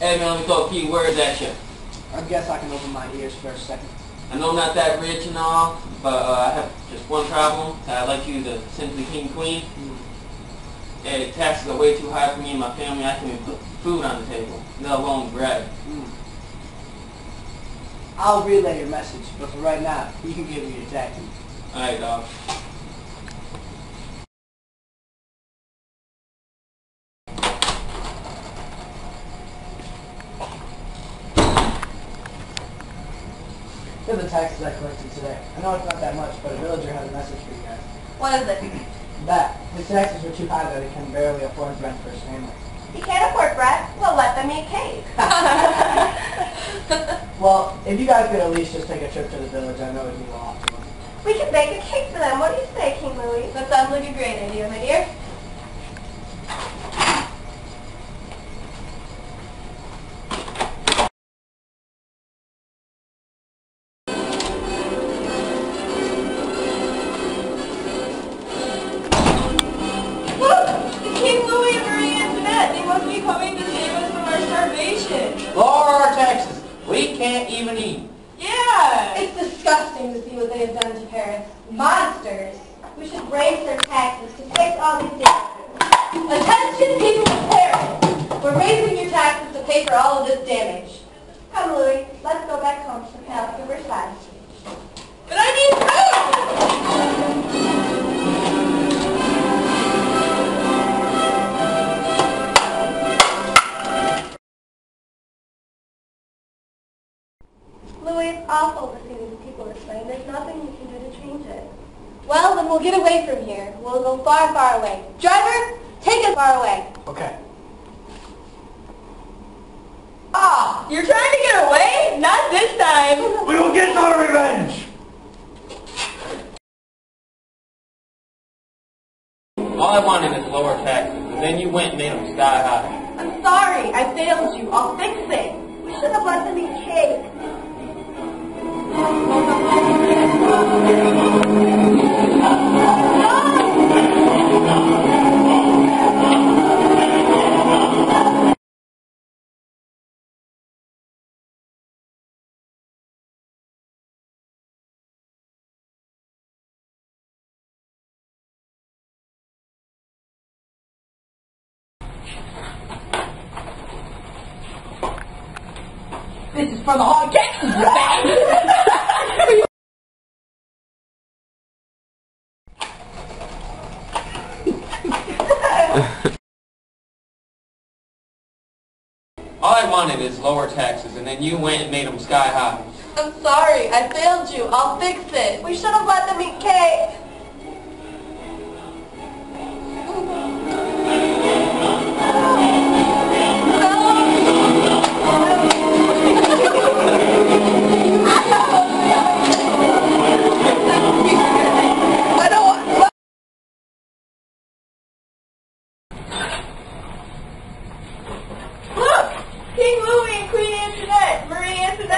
Hey man, let me throw a few words at you. I guess I can open my ears for a second. I know I'm not that rich and all, but uh, I have just one problem. I'd like you to simply king queen. Hey, taxes are way too high for me and my family. I can't even put food on the table, let alone bread. Mm. I'll relay your message, but for right now, you can give me your tactic. Alright, dog. Here are the taxes I collected today. I know it's not that much, but a villager has a message for you guys. What is it? That his taxes are too high that he can barely afford rent for his family. You can't afford bread? Well, let them eat cake. Well, if you guys could at least just take a trip to the village, I know it'd mean a lot to them. we could bake a cake for them. What do you say, King Louis? That sounds like a great idea, my dear. Antoinette! They must be coming to save us from our starvation. Lower our taxes. We can't even eat. Yeah! It's disgusting to see what they have done to Paris. Monsters! We should raise their taxes to fix all these damages. Attention people of Paris! We're raising your taxes to pay for all of this damage. Come, Louis. Let's go back home to the Palace of Versailles. Louis, it's awful to see these people this way, there's nothing we can do to change it. Well, then we'll get away from here. We'll go far, far away. Driver, take us far away. Okay. Ah, you're trying to get away? Not this time. We will get our revenge. All I wanted is lower taxes, and then you went and made them sky high. I'm sorry. I failed you. I'll fix it. We should have let them eat This is for the hot cake! All I wanted is lower taxes, and then you went and made them sky high. I'm sorry. I failed you. I'll fix it. We should have let them eat cake. Queen Antoinette! Marie Antoinette!